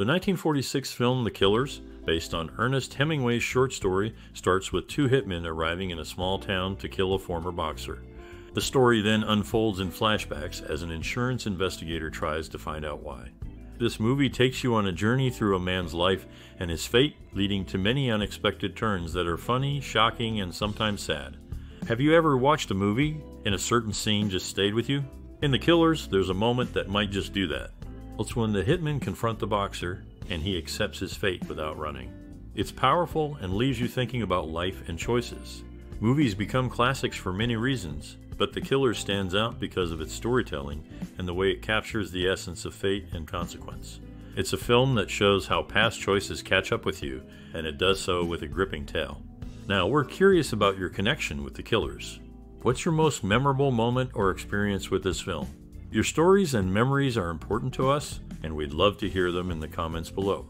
The 1946 film The Killers, based on Ernest Hemingway's short story, starts with two hitmen arriving in a small town to kill a former boxer. The story then unfolds in flashbacks as an insurance investigator tries to find out why. This movie takes you on a journey through a man's life and his fate, leading to many unexpected turns that are funny, shocking, and sometimes sad. Have you ever watched a movie and a certain scene just stayed with you? In The Killers, there's a moment that might just do that. It's when the hitmen confront the boxer and he accepts his fate without running. It's powerful and leaves you thinking about life and choices. Movies become classics for many reasons, but The Killer stands out because of its storytelling and the way it captures the essence of fate and consequence. It's a film that shows how past choices catch up with you, and it does so with a gripping tale. Now, we're curious about your connection with The Killers. What's your most memorable moment or experience with this film? Your stories and memories are important to us, and we'd love to hear them in the comments below.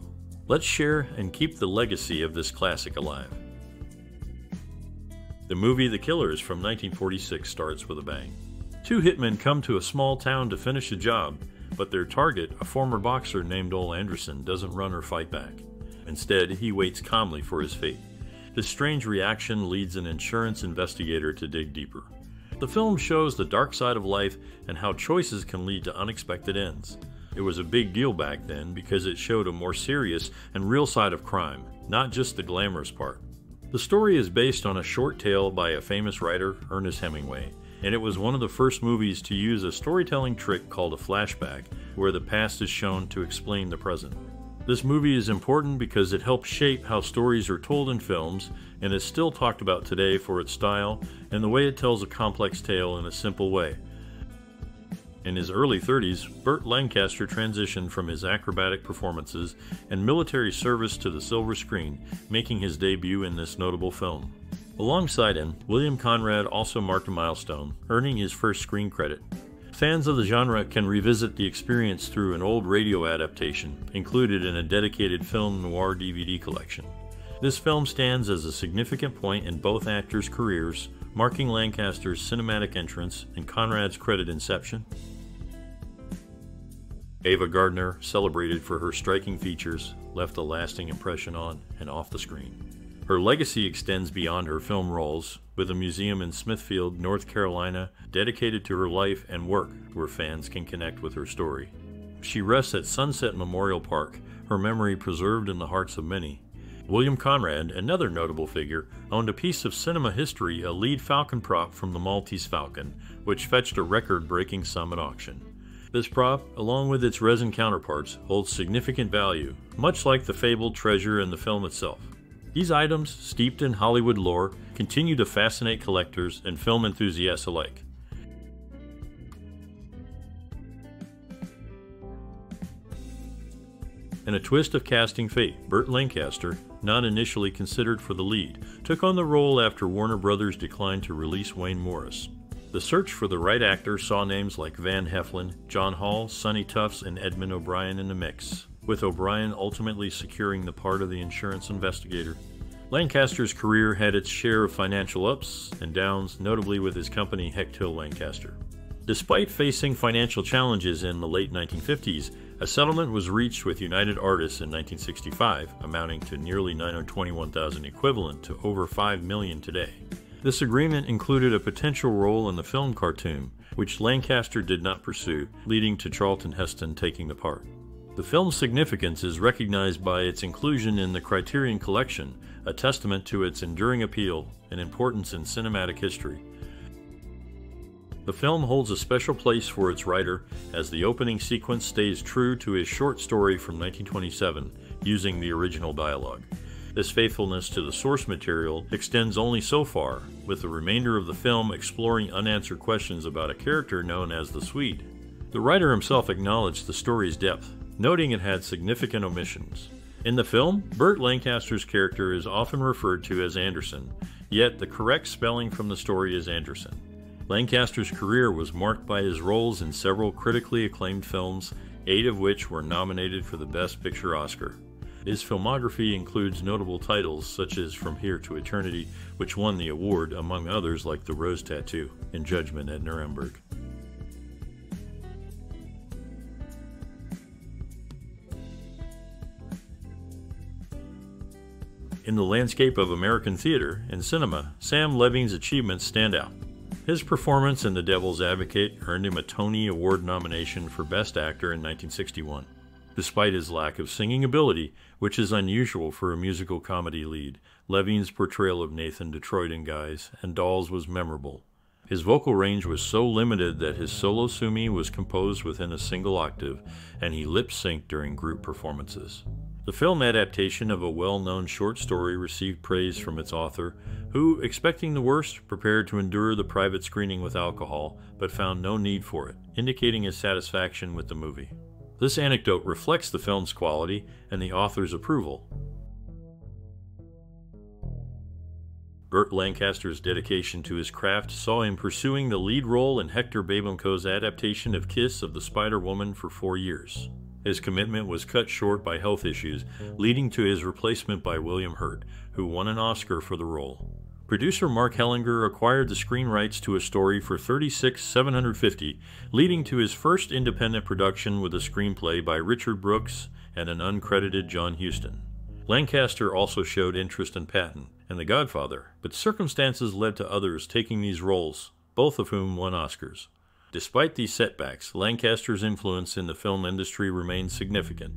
Let's share and keep the legacy of this classic alive. The movie The Killers from 1946 starts with a bang. Two hitmen come to a small town to finish a job, but their target, a former boxer named Ole Anderson, doesn't run or fight back. Instead, he waits calmly for his fate. This strange reaction leads an insurance investigator to dig deeper. The film shows the dark side of life and how choices can lead to unexpected ends. It was a big deal back then because it showed a more serious and real side of crime, not just the glamorous part. The story is based on a short tale by a famous writer, Ernest Hemingway, and it was one of the first movies to use a storytelling trick called a flashback, where the past is shown to explain the present. This movie is important because it helps shape how stories are told in films and is still talked about today for its style and the way it tells a complex tale in a simple way. In his early 30s, Burt Lancaster transitioned from his acrobatic performances and military service to the silver screen, making his debut in this notable film. Alongside him, William Conrad also marked a milestone, earning his first screen credit. Fans of the genre can revisit the experience through an old radio adaptation, included in a dedicated film noir DVD collection. This film stands as a significant point in both actors' careers, marking Lancaster's cinematic entrance and Conrad's credit inception. Ava Gardner, celebrated for her striking features, left a lasting impression on and off the screen. Her legacy extends beyond her film roles, with a museum in Smithfield, North Carolina, dedicated to her life and work where fans can connect with her story. She rests at Sunset Memorial Park, her memory preserved in the hearts of many. William Conrad, another notable figure, owned a piece of cinema history, a lead Falcon prop from the Maltese Falcon, which fetched a record breaking sum at auction. This prop, along with its resin counterparts, holds significant value, much like the fabled treasure in the film itself. These items, steeped in Hollywood lore, continue to fascinate collectors and film enthusiasts alike. In a twist of casting fate, Burt Lancaster, not initially considered for the lead, took on the role after Warner Brothers declined to release Wayne Morris. The search for the right actor saw names like Van Heflin, John Hall, Sonny Tufts, and Edmond O'Brien in the mix, with O'Brien ultimately securing the part of the insurance investigator. Lancaster's career had its share of financial ups and downs, notably with his company Hecht-Hill Lancaster. Despite facing financial challenges in the late 1950s, a settlement was reached with United Artists in 1965, amounting to nearly 921,000 equivalent to over 5 million today. This agreement included a potential role in the film Khartoum, which Lancaster did not pursue, leading to Charlton Heston taking the part. The film's significance is recognized by its inclusion in the Criterion Collection, a testament to its enduring appeal and importance in cinematic history. The film holds a special place for its writer as the opening sequence stays true to his short story from 1927 using the original dialogue. This faithfulness to the source material extends only so far, with the remainder of the film exploring unanswered questions about a character known as the Swede. The writer himself acknowledged the story's depth, noting it had significant omissions. In the film, Burt Lancaster's character is often referred to as Anderson, yet the correct spelling from the story is Andreson. Lancaster's career was marked by his roles in several critically acclaimed films, eight of which were nominated for the Best Picture Oscar. His filmography includes notable titles such as From Here to Eternity, which won the award, among others like The Rose Tattoo and Judgment at Nuremberg. In the landscape of American theater and cinema, Sam Levene's achievements stand out. His performance in The Devil's Advocate earned him a Tony Award nomination for Best Actor in 1961. Despite his lack of singing ability, which is unusual for a musical comedy lead, Levene's portrayal of Nathan Detroit in Guys and Dolls was memorable. His vocal range was so limited that his solo Sue Me was composed within a single octave, and he lip synced during group performances. The film adaptation of a well known short story received praise from its author, who, expecting the worst, prepared to endure the private screening with alcohol, but found no need for it, indicating his satisfaction with the movie. This anecdote reflects the film's quality and the author's approval, Burt Lancaster's dedication to his craft saw him pursuing the lead role in Hector Babenco's adaptation of Kiss of the Spider Woman for four years. His commitment was cut short by health issues, leading to his replacement by William Hurt, who won an Oscar for the role. Producer Mark Hellinger acquired the screen rights to a story for 36750, leading to his first independent production with a screenplay by Richard Brooks and an uncredited John Huston. Lancaster also showed interest in Patton and The Godfather, but circumstances led to others taking these roles, both of whom won Oscars. Despite these setbacks, Lancaster's influence in the film industry remained significant.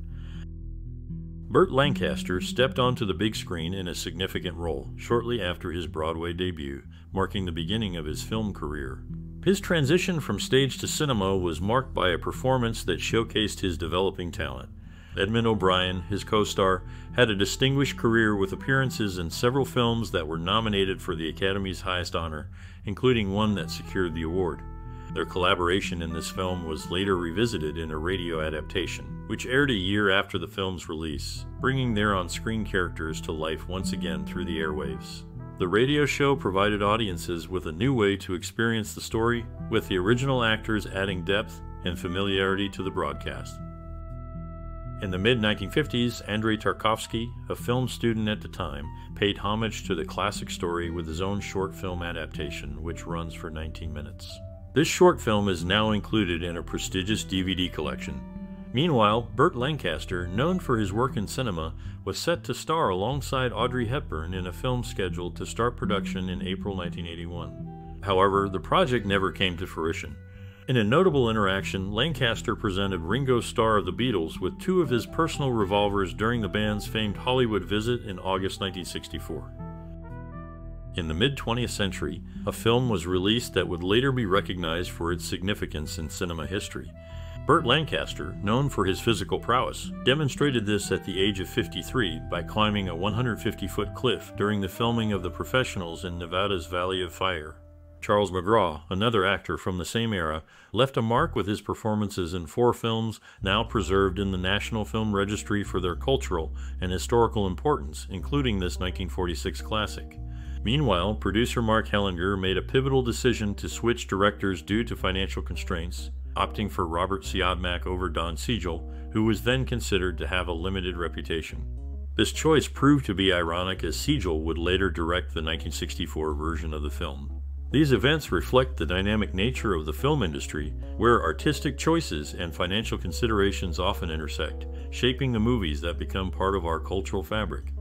Burt Lancaster stepped onto the big screen in a significant role shortly after his Broadway debut, marking the beginning of his film career. His transition from stage to cinema was marked by a performance that showcased his developing talent. Edmond O'Brien, his co star, had a distinguished career with appearances in several films that were nominated for the Academy's highest honor, including one that secured the award. Their collaboration in this film was later revisited in a radio adaptation, which aired a year after the film's release, bringing their on screen characters to life once again through the airwaves. The radio show provided audiences with a new way to experience the story, with the original actors adding depth and familiarity to the broadcast. In the mid 1950s, Andrei Tarkovsky, a film student at the time, paid homage to the classic story with his own short film adaptation, which runs for 19 minutes. This short film is now included in a prestigious DVD collection. Meanwhile, Burt Lancaster, known for his work in cinema, was set to star alongside Audrey Hepburn in a film scheduled to start production in April 1981. However, the project never came to fruition. In a notable interaction, Lancaster presented Ringo Starr of the Beatles with two of his personal revolvers during the band's famed Hollywood visit in August 1964. In the mid 20th century, a film was released that would later be recognized for its significance in cinema history. Burt Lancaster, known for his physical prowess, demonstrated this at the age of 53 by climbing a 150 foot cliff during the filming of The Professionals in Nevada's Valley of Fire. Charles McGraw, another actor from the same era, left a mark with his performances in four films now preserved in the National Film Registry for their cultural and historical importance, including this 1946 classic. Meanwhile, producer Mark Hellinger made a pivotal decision to switch directors due to financial constraints, opting for Robert Siodmak over Don Siegel, who was then considered to have a limited reputation. This choice proved to be ironic as Siegel would later direct the 1964 version of the film. These events reflect the dynamic nature of the film industry, where artistic choices and financial considerations often intersect, shaping the movies that become part of our cultural fabric.